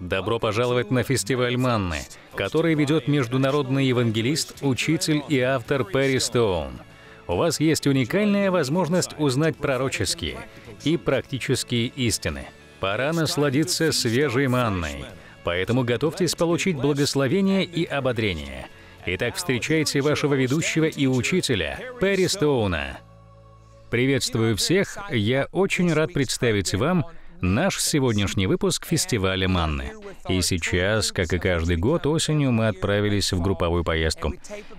Добро пожаловать на фестиваль Манны, который ведет международный евангелист, учитель и автор Перри Стоун. У вас есть уникальная возможность узнать пророческие и практические истины. Пора насладиться свежей манной, поэтому готовьтесь получить благословение и ободрение. Итак, встречайте вашего ведущего и учителя Перри Стоуна. Приветствую всех, я очень рад представить вам наш сегодняшний выпуск фестиваля Манны. И сейчас, как и каждый год, осенью мы отправились в групповую поездку.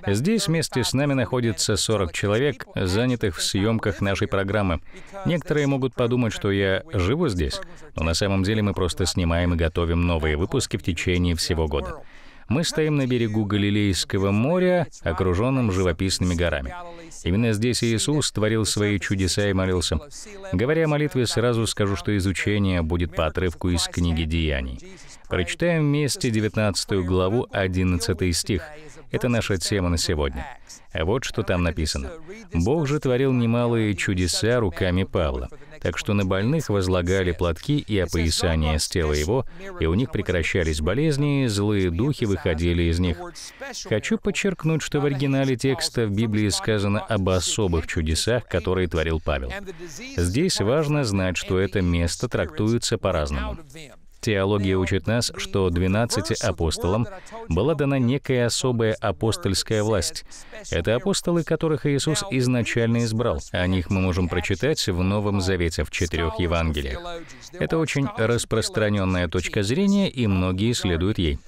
Здесь вместе с нами находится 40 человек, занятых в съемках нашей программы. Некоторые могут подумать, что я живу здесь, но на самом деле мы просто снимаем и готовим новые выпуски в течение всего года. Мы стоим на берегу Галилейского моря, окруженном живописными горами. Именно здесь Иисус творил свои чудеса и молился. Говоря о молитве, сразу скажу, что изучение будет по отрывку из книги «Деяний». Прочитаем вместе 19 главу, 11 стих. Это наша тема на сегодня. А вот что там написано. «Бог же творил немалые чудеса руками Павла, так что на больных возлагали платки и опоясания с тела его, и у них прекращались болезни, злые духи выходили из них». Хочу подчеркнуть, что в оригинале текста в Библии сказано об особых чудесах, которые творил Павел. Здесь важно знать, что это место трактуется по-разному. Теология учит нас, что 12 апостолам была дана некая особая апостольская власть. Это апостолы, которых Иисус изначально избрал. О них мы можем прочитать в Новом Завете в четырех Евангелиях. Это очень распространенная точка зрения, и многие следуют ей.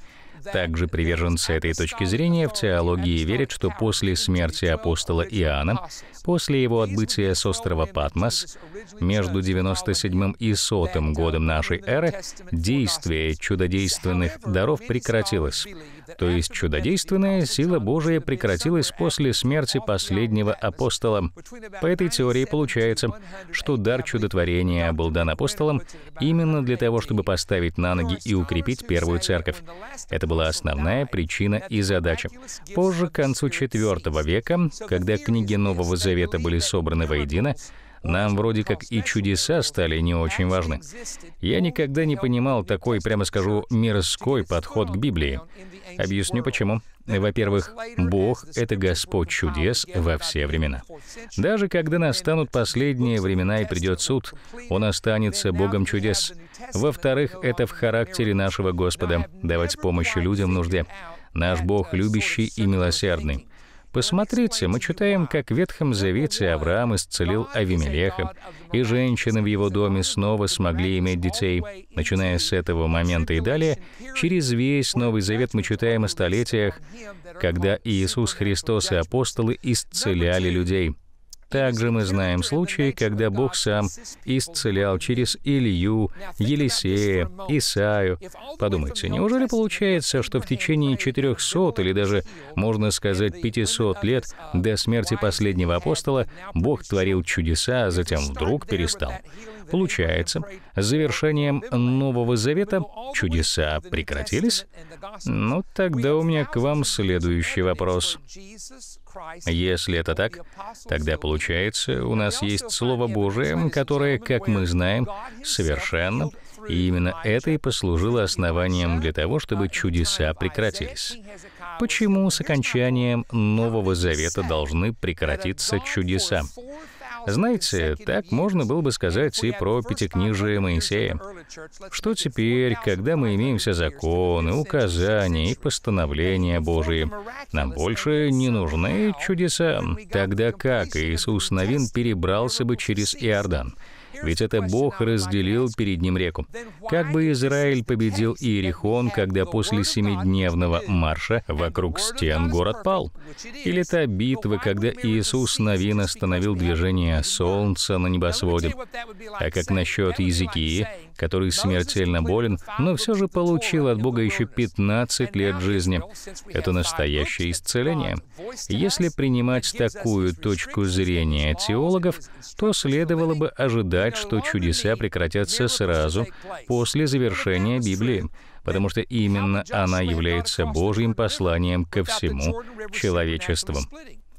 Также приверженцы этой точки зрения в теологии верят, что после смерти апостола Иоанна, после его отбытия с острова Патмос, между 97 и 100 годом нашей эры, действие чудодейственных даров прекратилось. То есть чудодейственная сила Божия прекратилась после смерти последнего апостола. По этой теории получается, что дар чудотворения был дан апостолам именно для того, чтобы поставить на ноги и укрепить первую церковь. Это была основная причина и задача. Позже, к концу IV века, когда книги Нового Завета были собраны воедино, нам вроде как и чудеса стали не очень важны. Я никогда не понимал такой, прямо скажу, мирской подход к Библии. Объясню почему. Во-первых, Бог — это Господь чудес во все времена. Даже когда настанут последние времена и придет суд, Он останется Богом чудес. Во-вторых, это в характере нашего Господа — давать помощь людям в нужде. Наш Бог любящий и милосердный. Посмотрите, мы читаем, как в Ветхом Завете Авраам исцелил Авимелеха, и женщины в его доме снова смогли иметь детей. Начиная с этого момента и далее, через весь Новый Завет мы читаем о столетиях, когда Иисус Христос и апостолы исцеляли людей. Также мы знаем случаи, когда Бог сам исцелял через Илью, Елисея, Исаю. Подумайте, неужели получается, что в течение 400 или даже, можно сказать, 500 лет до смерти последнего апостола Бог творил чудеса, а затем вдруг перестал? Получается, с завершением Нового Завета чудеса прекратились? Ну, тогда у меня к вам следующий вопрос. Если это так, тогда получается, у нас есть Слово Божие, которое, как мы знаем, совершенно, и именно это и послужило основанием для того, чтобы чудеса прекратились. Почему с окончанием Нового Завета должны прекратиться чудеса? Знаете, так можно было бы сказать и про Пятикнижие Моисея. Что теперь, когда мы имеем все законы, указания и постановления Божии? Нам больше не нужны чудеса. Тогда как Иисус Новин перебрался бы через Иордан? Ведь это Бог разделил перед ним реку. Как бы Израиль победил Иерихон, когда после семидневного марша вокруг стен город пал? Или та битва, когда Иисус Новин остановил движение солнца на небосводе? А как насчет Языкии, который смертельно болен, но все же получил от Бога еще 15 лет жизни? Это настоящее исцеление. Если принимать такую точку зрения теологов, то следовало бы ожидать, что чудеса прекратятся сразу после завершения Библии, потому что именно она является Божьим посланием ко всему человечеству.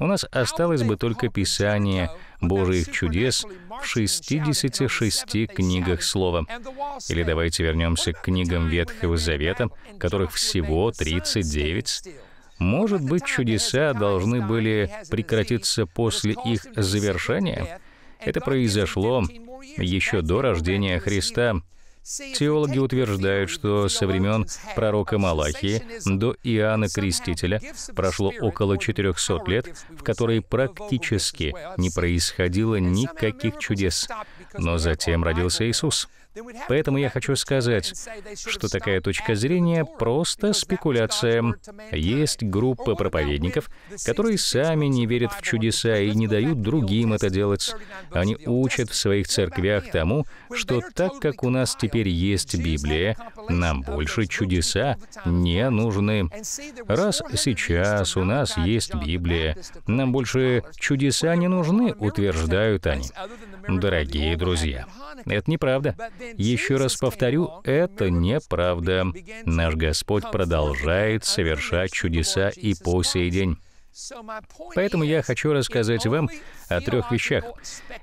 У нас осталось бы только Писание Божьих чудес в 66 книгах Слова. Или давайте вернемся к книгам Ветхого Завета, которых всего 39. Может быть, чудеса должны были прекратиться после их завершения? Это произошло еще до рождения Христа. Теологи утверждают, что со времен пророка Малахии до Иоанна Крестителя прошло около 400 лет, в которые практически не происходило никаких чудес. Но затем родился Иисус. Поэтому я хочу сказать, что такая точка зрения — просто спекуляция. Есть группа проповедников, которые сами не верят в чудеса и не дают другим это делать. Они учат в своих церквях тому, что так как у нас теперь есть Библия, нам больше чудеса не нужны. Раз сейчас у нас есть Библия, нам больше чудеса не нужны, утверждают они. Дорогие друзья, это неправда. Еще раз повторю, это неправда. Наш Господь продолжает совершать чудеса и по сей день. Поэтому я хочу рассказать вам о трех вещах.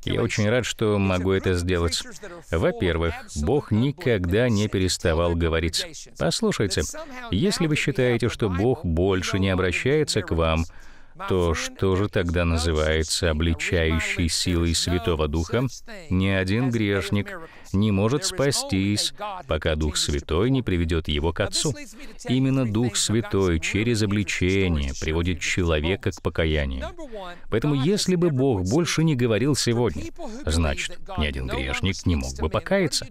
Я очень рад, что могу это сделать. Во-первых, Бог никогда не переставал говорить. Послушайте, если вы считаете, что Бог больше не обращается к вам, то что же тогда называется обличающей силой Святого Духа? Ни один грешник не может спастись, пока Дух Святой не приведет его к Отцу. Именно Дух Святой через обличение приводит человека к покаянию. Поэтому если бы Бог больше не говорил сегодня, значит, ни один грешник не мог бы покаяться.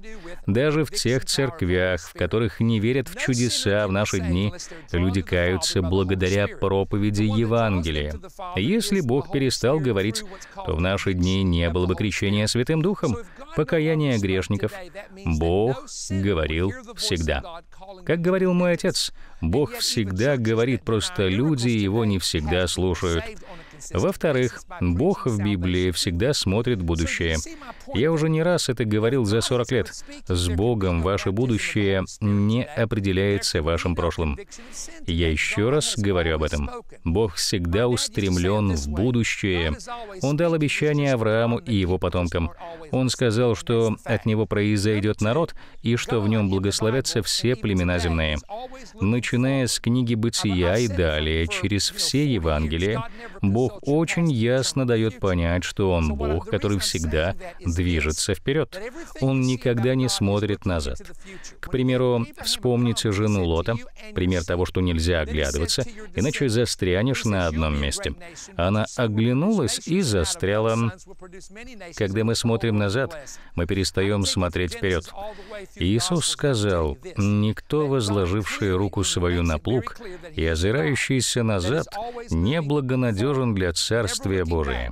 Даже в тех церквях, в которых не верят в чудеса в наши дни, люди каются благодаря проповеди Евангелия. Если Бог перестал говорить, то в наши дни не было бы крещения Святым Духом, покаяния грешников. Бог говорил всегда. Как говорил мой отец, Бог всегда говорит, просто люди его не всегда слушают. Во-вторых, Бог в Библии всегда смотрит будущее. Я уже не раз это говорил за 40 лет. С Богом ваше будущее не определяется вашим прошлым. Я еще раз говорю об этом. Бог всегда устремлен в будущее. Он дал обещание Аврааму и его потомкам. Он сказал, что от него произойдет народ, и что в нем благословятся все племена земные. Начиная с книги «Бытия» и далее, через все Евангелия, Бог очень ясно дает понять, что Он Бог, который всегда движется вперед. Он никогда не смотрит назад. К примеру, вспомните жену Лота, пример того, что нельзя оглядываться, иначе застрянешь на одном месте. Она оглянулась и застряла. Когда мы смотрим назад, мы перестаем смотреть вперед. Иисус сказал, «Никто, возложивший руку свою на плуг и озирающийся назад, не для Царствия Божия.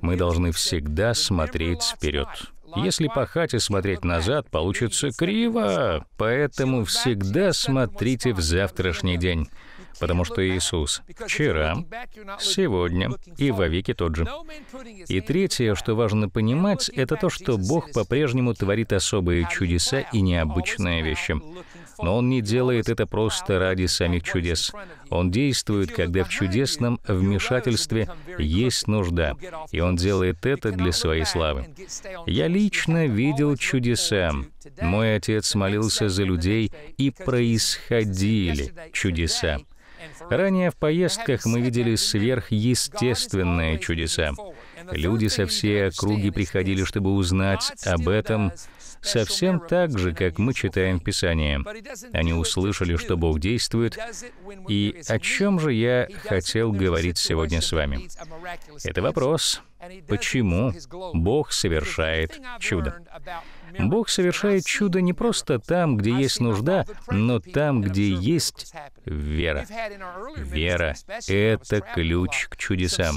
Мы должны всегда смотреть вперед. Если пахать и смотреть назад, получится криво. Поэтому всегда смотрите в завтрашний день потому что Иисус вчера, сегодня и вовеки тот же. И третье, что важно понимать, это то, что Бог по-прежнему творит особые чудеса и необычные вещи. Но Он не делает это просто ради самих чудес. Он действует, когда в чудесном вмешательстве есть нужда, и Он делает это для своей славы. Я лично видел чудеса. Мой отец молился за людей, и происходили чудеса. Ранее в поездках мы видели сверхъестественные чудеса. Люди со всей округи приходили, чтобы узнать об этом, совсем так же, как мы читаем в Писании. Они услышали, что Бог действует, и о чем же я хотел говорить сегодня с вами? Это вопрос, почему Бог совершает чудо. Бог совершает чудо не просто там, где есть нужда, но там, где есть вера. Вера — это ключ к чудесам.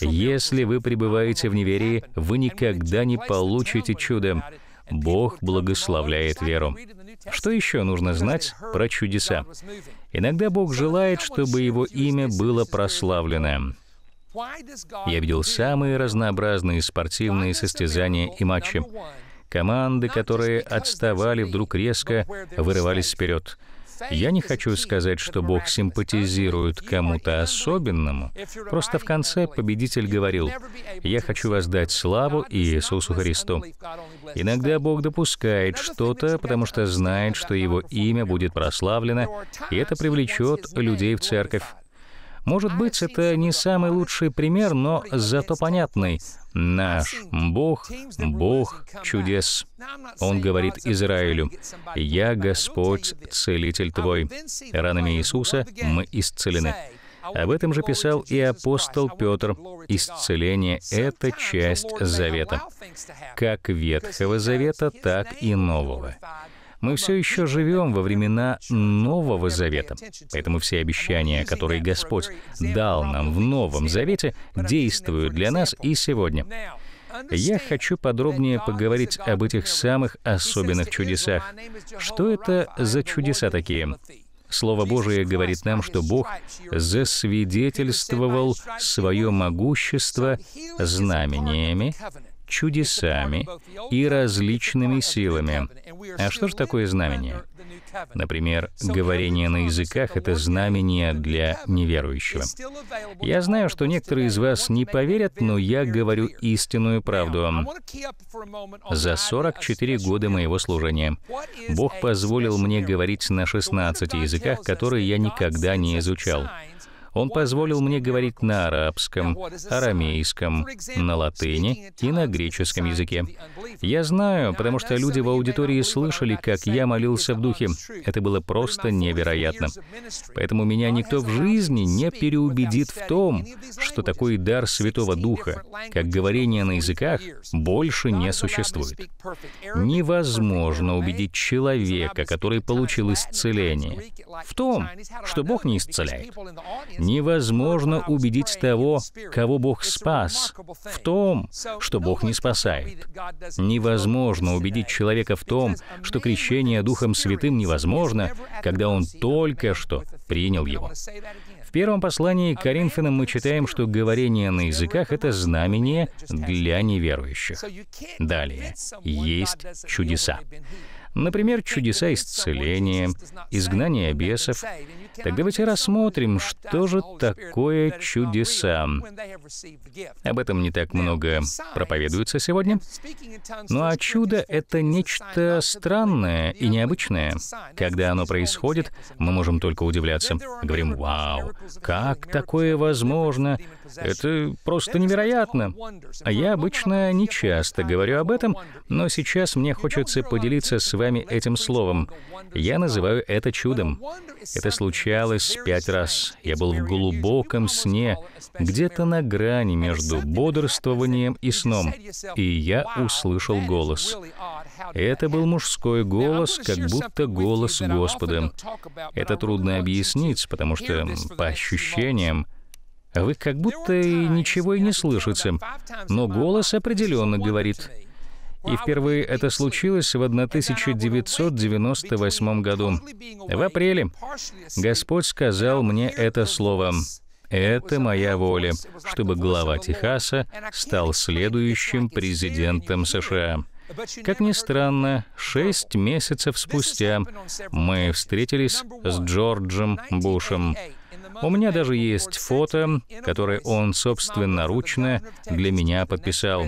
Если вы пребываете в неверии, вы никогда не получите чудо. Бог благословляет веру. Что еще нужно знать про чудеса? Иногда Бог желает, чтобы Его имя было прославлено. Я видел самые разнообразные спортивные состязания и матчи. Команды, которые отставали, вдруг резко вырывались вперед. Я не хочу сказать, что Бог симпатизирует кому-то особенному. Просто в конце победитель говорил, «Я хочу воздать славу Иисусу Христу». Иногда Бог допускает что-то, потому что знает, что Его имя будет прославлено, и это привлечет людей в церковь. Может быть, это не самый лучший пример, но зато понятный. Наш Бог — Бог чудес. Он говорит Израилю, «Я Господь, Целитель твой». Ранами Иисуса мы исцелены. Об этом же писал и апостол Петр. Исцеление — это часть завета. Как Ветхого Завета, так и Нового. Мы все еще живем во времена Нового Завета, поэтому все обещания, которые Господь дал нам в Новом Завете, действуют для нас и сегодня. Я хочу подробнее поговорить об этих самых особенных чудесах. Что это за чудеса такие? Слово Божие говорит нам, что Бог засвидетельствовал свое могущество знамениями, чудесами и различными силами. А что же такое знамение? Например, говорение на языках — это знамение для неверующего. Я знаю, что некоторые из вас не поверят, но я говорю истинную правду. За 44 года моего служения Бог позволил мне говорить на 16 языках, которые я никогда не изучал. Он позволил мне говорить на арабском, арамейском, на латыни и на греческом языке. Я знаю, потому что люди в аудитории слышали, как я молился в духе. Это было просто невероятно. Поэтому меня никто в жизни не переубедит в том, что такой дар Святого Духа, как говорение на языках, больше не существует. Невозможно убедить человека, который получил исцеление, в том, что Бог не исцеляет. Невозможно убедить того, кого Бог спас, в том, что Бог не спасает. Невозможно убедить человека в том, что крещение Духом Святым невозможно, когда он только что принял его. В первом послании к Коринфянам мы читаем, что говорение на языках — это знамение для неверующих. Далее. Есть чудеса. Например, чудеса исцеления, изгнания бесов. Так давайте рассмотрим, что же такое чудеса. Об этом не так много проповедуется сегодня. Ну а чудо — это нечто странное и необычное. Когда оно происходит, мы можем только удивляться. Говорим, вау, как такое возможно? Это просто невероятно. А я обычно не часто говорю об этом, но сейчас мне хочется поделиться с вами этим словом. Я называю это чудом. Это случалось пять раз. Я был в глубоком сне, где-то на грани между бодрствованием и сном, и я услышал голос. Это был мужской голос, как будто голос Господа. Это трудно объяснить, потому что, по ощущениям, вы как будто и ничего и не слышите, но голос определенно говорит. И впервые это случилось в 1998 году. В апреле Господь сказал мне это слово. Это моя воля, чтобы глава Техаса стал следующим президентом США. Как ни странно, шесть месяцев спустя мы встретились с Джорджем Бушем. У меня даже есть фото, которое он собственноручно для меня подписал.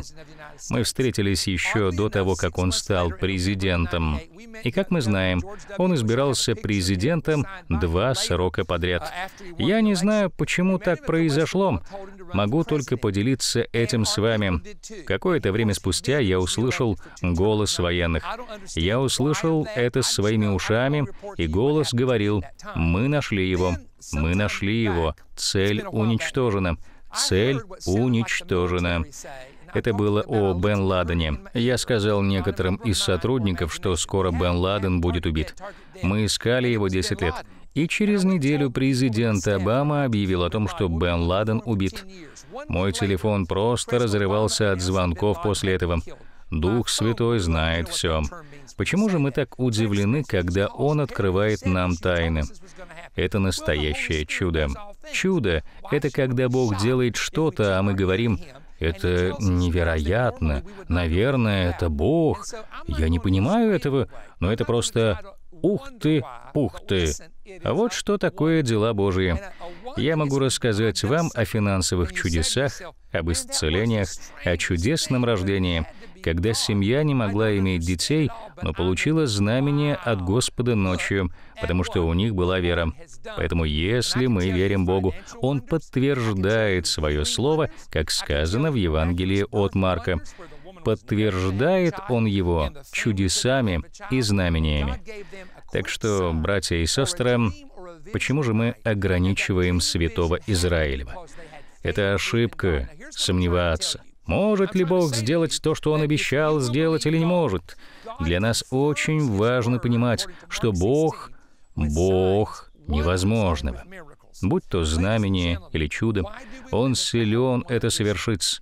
Мы встретились еще до того, как он стал президентом. И как мы знаем, он избирался президентом два срока подряд. Я не знаю, почему так произошло. Могу только поделиться этим с вами. Какое-то время спустя я услышал голос военных. Я услышал это своими ушами, и голос говорил, «Мы нашли его, мы нашли его, цель уничтожена, цель уничтожена». Это было о Бен Ладене. Я сказал некоторым из сотрудников, что скоро Бен Ладен будет убит. Мы искали его 10 лет. И через неделю президент Обама объявил о том, что Бен Ладен убит. Мой телефон просто разрывался от звонков после этого. Дух Святой знает все. Почему же мы так удивлены, когда Он открывает нам тайны? Это настоящее чудо. Чудо — это когда Бог делает что-то, а мы говорим, Это невероятно. Наверное, это Бог. Я не понимаю этого, но это просто ух ты, пух ты. А вот что такое дела Божьи. Я могу рассказать вам о финансовых чудесах, об исцелениях, о чудесном рождении, когда семья не могла иметь детей, но получила знамение от Господа ночью, потому что у них была вера. Поэтому если мы верим Богу, Он подтверждает свое слово, как сказано в Евангелии от Марка. Подтверждает Он его чудесами и знамениями. Так что, братья и сестры, почему же мы ограничиваем святого Израилева? Это ошибка сомневаться. Может ли Бог сделать то, что Он обещал сделать, или не может? Для нас очень важно понимать, что Бог — Бог невозможного. Будь то знамение или чудо, Он силен это совершить.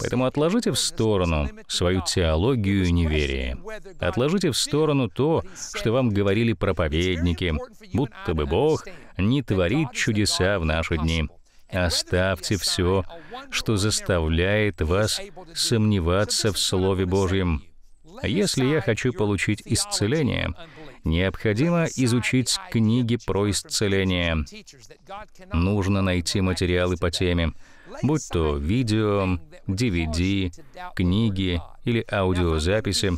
Поэтому отложите в сторону свою теологию и неверие. Отложите в сторону то, что вам говорили проповедники, будто бы Бог не творит чудеса в наши дни. Оставьте все, что заставляет вас сомневаться в Слове Божьем. Если я хочу получить исцеление, необходимо изучить книги про исцеление. Нужно найти материалы по теме, будь то видео, DVD, книги или аудиозаписи,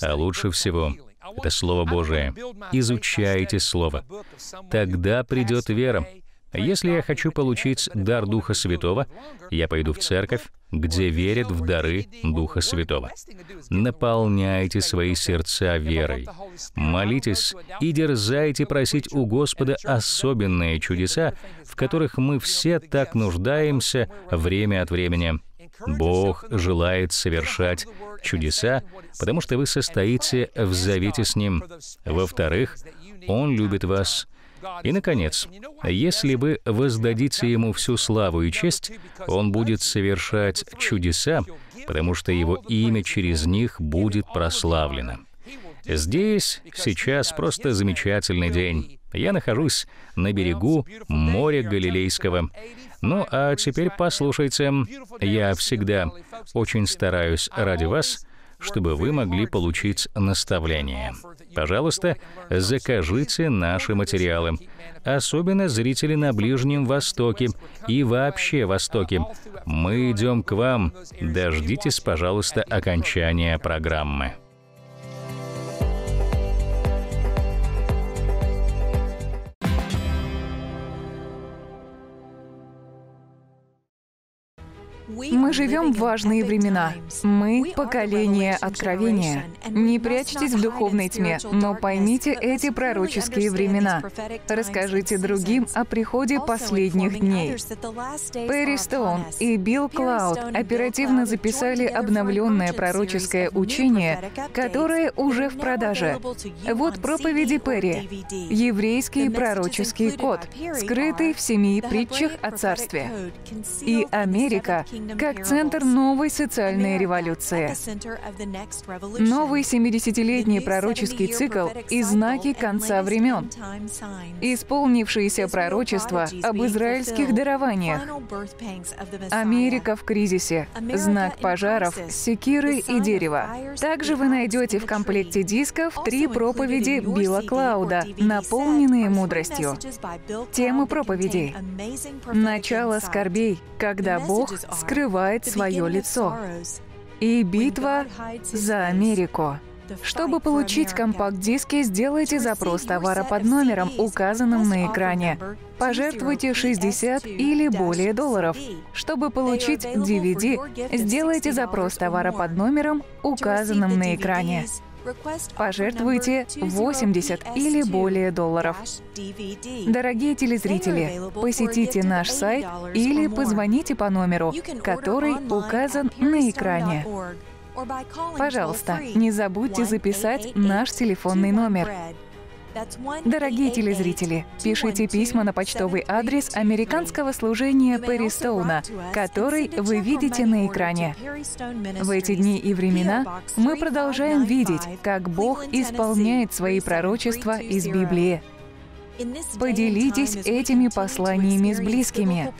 а лучше всего — это Слово Божие. Изучайте Слово. Тогда придет вера, если я хочу получить дар Духа Святого, я пойду в церковь, где верят в дары Духа Святого. Наполняйте свои сердца верой. Молитесь и дерзайте просить у Господа особенные чудеса, в которых мы все так нуждаемся время от времени. Бог желает совершать чудеса, потому что вы состоите в завете с Ним. Во-вторых, Он любит вас и, наконец, если вы воздадите Ему всю славу и честь, Он будет совершать чудеса, потому что Его имя через них будет прославлено. Здесь сейчас просто замечательный день. Я нахожусь на берегу моря Галилейского. Ну а теперь послушайте, я всегда очень стараюсь ради вас, чтобы вы могли получить наставление. Пожалуйста, закажите наши материалы, особенно зрители на Ближнем Востоке и вообще Востоке. Мы идем к вам. Дождитесь, пожалуйста, окончания программы. Мы живем в важные времена. Мы — поколение откровения. Не прячьтесь в духовной тьме, но поймите эти пророческие времена. Расскажите другим о приходе последних дней. Перри Стоун и Билл Клауд оперативно записали обновленное пророческое учение, которое уже в продаже. Вот проповеди Перри. Еврейский пророческий код, скрытый в семи притчах о царстве. И Америка как центр новой социальной революции. Новый 70-летний пророческий цикл и знаки конца времен. Исполнившиеся пророчества об израильских дарованиях. Америка в кризисе. Знак пожаров, секиры и дерева. Также вы найдете в комплекте дисков три проповеди Билла Клауда, наполненные мудростью. Темы проповедей. Начало скорбей, когда Бог скрывает свое лицо. И битва за Америку. Чтобы получить компакт-диски, сделайте запрос товара под номером, указанным на экране. Пожертвуйте 60 или более долларов. Чтобы получить DVD, сделайте запрос товара под номером, указанным на экране. Пожертвуйте 80 или более долларов. Дорогие телезрители, посетите наш сайт или позвоните по номеру, который указан на экране. Пожалуйста, не забудьте записать наш телефонный номер Дорогие телезрители, пишите письма на почтовый адрес американского служения Перри Стоуна, который вы видите на экране. В эти дни и времена мы продолжаем видеть, как Бог исполняет свои пророчества из Библии. Поделитесь этими посланиями с близкими.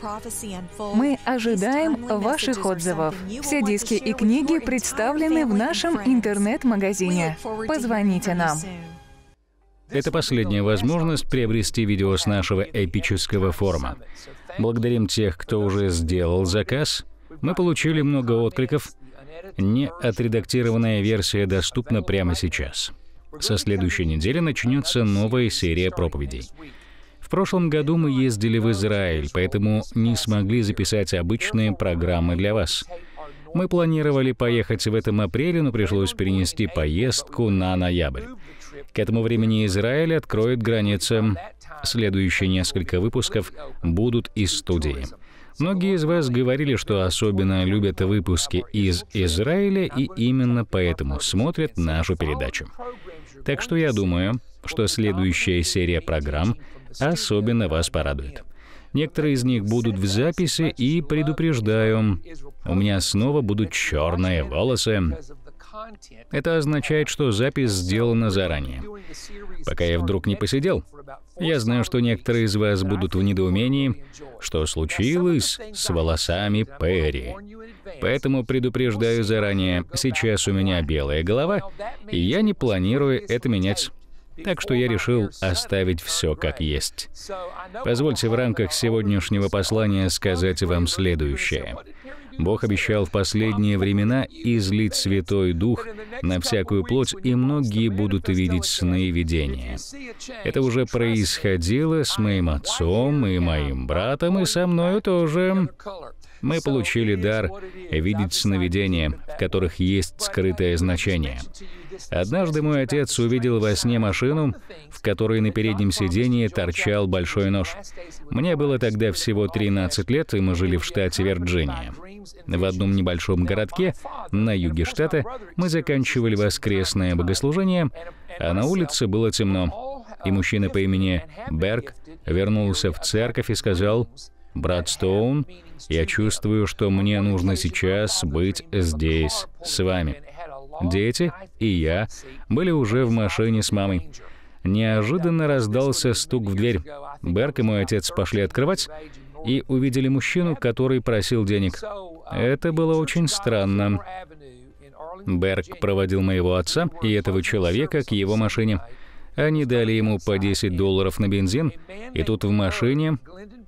Мы ожидаем ваших отзывов. Все диски и книги представлены в нашем интернет-магазине. Позвоните нам. Это последняя возможность приобрести видео с нашего эпического форума. Благодарим тех, кто уже сделал заказ. Мы получили много откликов. Не отредактированная версия доступна прямо сейчас. Со следующей недели начнется новая серия проповедей. В прошлом году мы ездили в Израиль, поэтому не смогли записать обычные программы для вас. Мы планировали поехать в этом апреле, но пришлось перенести поездку на ноябрь. К этому времени Израиль откроет границы. Следующие несколько выпусков будут из студии. Многие из вас говорили, что особенно любят выпуски из Израиля и именно поэтому смотрят нашу передачу. Так что я думаю, что следующая серия программ особенно вас порадует. Некоторые из них будут в записи и предупреждаю, у меня снова будут черные волосы, это означает, что запись сделана заранее. Пока я вдруг не посидел, я знаю, что некоторые из вас будут в недоумении, что случилось с волосами Перри. Поэтому предупреждаю заранее, сейчас у меня белая голова, и я не планирую это менять. Так что я решил оставить все как есть. Позвольте в рамках сегодняшнего послания сказать вам следующее. Бог обещал в последние времена излить Святой Дух на всякую плоть, и многие будут видеть сны и видения. Это уже происходило с моим отцом и моим братом, и со мною тоже. Мы получили дар видеть сновидения, в которых есть скрытое значение. Однажды мой отец увидел во сне машину, в которой на переднем сидении торчал большой нож. Мне было тогда всего 13 лет, и мы жили в штате Вирджиния. В одном небольшом городке на юге штата мы заканчивали воскресное богослужение, а на улице было темно. И мужчина по имени Берг вернулся в церковь и сказал, «Брат Стоун, я чувствую, что мне нужно сейчас быть здесь с вами». Дети и я были уже в машине с мамой. Неожиданно раздался стук в дверь. Берг и мой отец пошли открывать и увидели мужчину, который просил денег. Это было очень странно. Берг проводил моего отца и этого человека к его машине. Они дали ему по 10 долларов на бензин, и тут в машине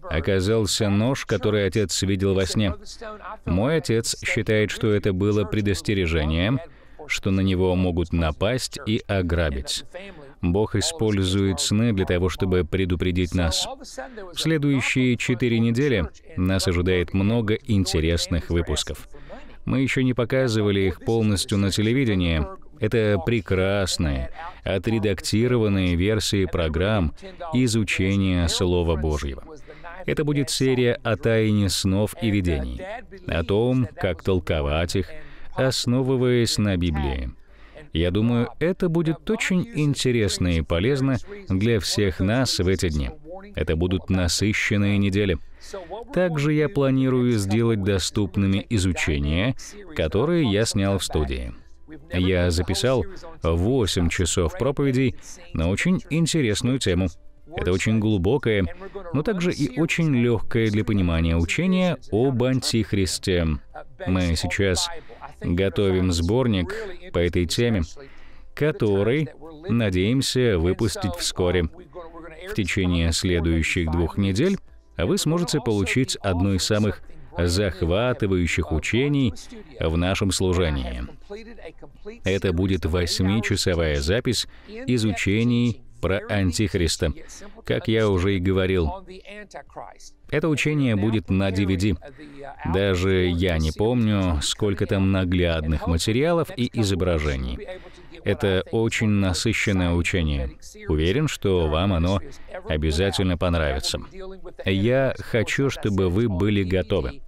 оказался нож, который отец видел во сне. Мой отец считает, что это было предостережение, что на него могут напасть и ограбить. Бог использует сны для того, чтобы предупредить нас. В следующие четыре недели нас ожидает много интересных выпусков. Мы еще не показывали их полностью на телевидении. Это прекрасные, отредактированные версии программ изучения Слова Божьего. Это будет серия о тайне снов и видений, о том, как толковать их, основываясь на Библии. Я думаю, это будет очень интересно и полезно для всех нас в эти дни. Это будут насыщенные недели. Также я планирую сделать доступными изучения, которые я снял в студии. Я записал 8 часов проповедей на очень интересную тему. Это очень глубокое, но также и очень легкое для понимания учение об Антихристе. Мы сейчас готовим сборник по этой теме, который надеемся выпустить вскоре. В течение следующих двух недель вы сможете получить одно из самых захватывающих учений в нашем служении. Это будет восьмичасовая запись из учений про Антихриста. Как я уже и говорил, это учение будет на DVD. Даже я не помню, сколько там наглядных материалов и изображений. Это очень насыщенное учение. Уверен, что вам оно обязательно понравится. Я хочу, чтобы вы были готовы.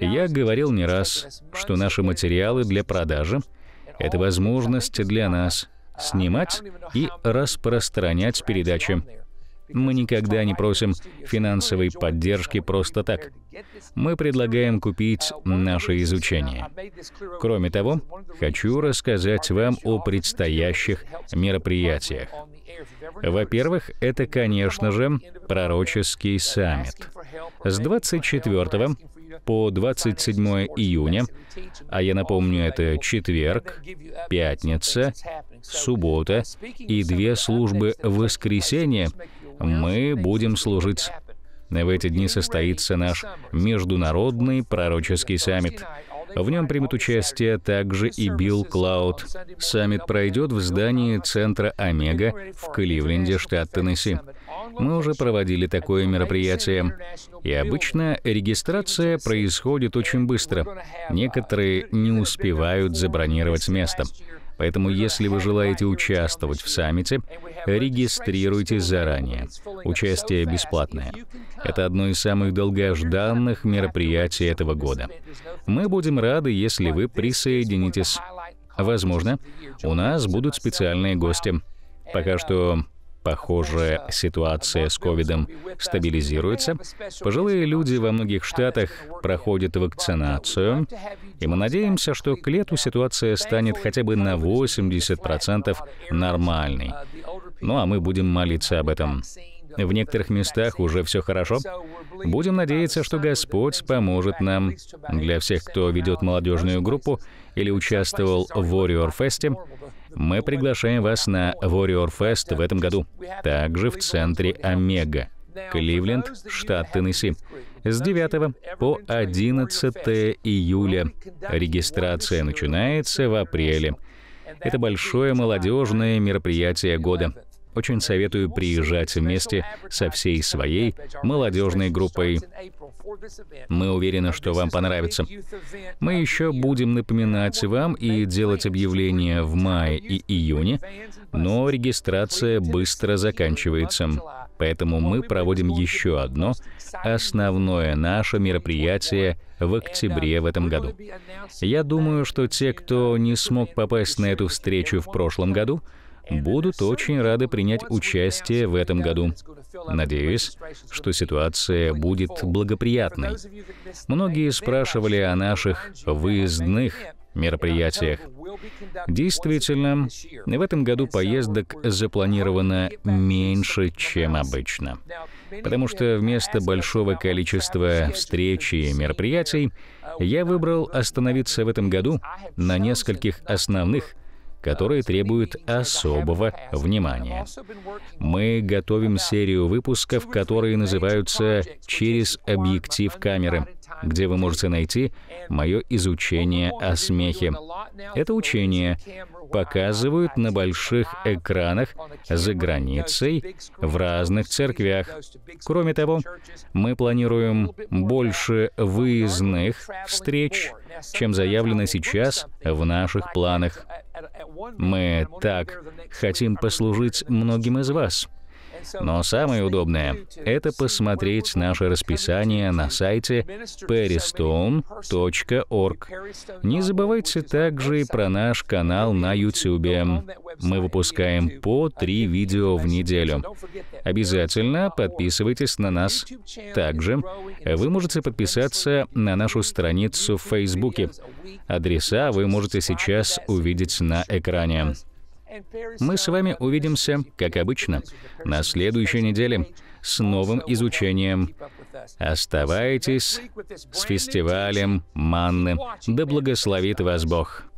Я говорил не раз, что наши материалы для продажи — это возможность для нас снимать и распространять передачи. Мы никогда не просим финансовой поддержки просто так. Мы предлагаем купить наше изучение. Кроме того, хочу рассказать вам о предстоящих мероприятиях. Во-первых, это, конечно же, пророческий саммит. С 24 по 27 июня, а я напомню, это четверг, пятница, суббота и две службы воскресенья, мы будем служить. В эти дни состоится наш международный пророческий саммит. В нем примет участие также и Билл Клауд. Саммит пройдет в здании центра «Омега» в Кливленде, штат Теннесси. Мы уже проводили такое мероприятие. И обычно регистрация происходит очень быстро. Некоторые не успевают забронировать место. Поэтому, если вы желаете участвовать в саммите, регистрируйтесь заранее. Участие бесплатное. Это одно из самых долгожданных мероприятий этого года. Мы будем рады, если вы присоединитесь. Возможно, у нас будут специальные гости. Пока что Похоже, ситуация с ковидом стабилизируется. Пожилые люди во многих штатах проходят вакцинацию, и мы надеемся, что к лету ситуация станет хотя бы на 80% нормальной. Ну а мы будем молиться об этом. В некоторых местах уже все хорошо. Будем надеяться, что Господь поможет нам. Для всех, кто ведет молодежную группу или участвовал в Warrior Fest, мы приглашаем вас на Warrior Fest в этом году, также в центре Омега, Кливленд, штат Теннесси. С 9 по 11 июля. Регистрация начинается в апреле. Это большое молодежное мероприятие года. Очень советую приезжать вместе со всей своей молодежной группой. Мы уверены, что вам понравится. Мы еще будем напоминать вам и делать объявления в мае и июне, но регистрация быстро заканчивается. Поэтому мы проводим еще одно основное наше мероприятие в октябре в этом году. Я думаю, что те, кто не смог попасть на эту встречу в прошлом году, будут очень рады принять участие в этом году. Надеюсь, что ситуация будет благоприятной. Многие спрашивали о наших выездных мероприятиях. Действительно, в этом году поездок запланировано меньше, чем обычно. Потому что вместо большого количества встреч и мероприятий я выбрал остановиться в этом году на нескольких основных которые требуют особого внимания. Мы готовим серию выпусков, которые называются «Через объектив камеры», где вы можете найти мое изучение о смехе. Это учение показывают на больших экранах за границей в разных церквях. Кроме того, мы планируем больше выездных встреч, чем заявлено сейчас в наших планах. Мы так хотим послужить многим из вас. Но самое удобное — это посмотреть наше расписание на сайте perrystone.org. Не забывайте также и про наш канал на YouTube. Мы выпускаем по три видео в неделю. Обязательно подписывайтесь на нас. Также вы можете подписаться на нашу страницу в Фейсбуке. Адреса вы можете сейчас увидеть на экране. Мы с вами увидимся, как обычно, на следующей неделе с новым изучением. Оставайтесь с фестивалем манны. Да благословит вас Бог.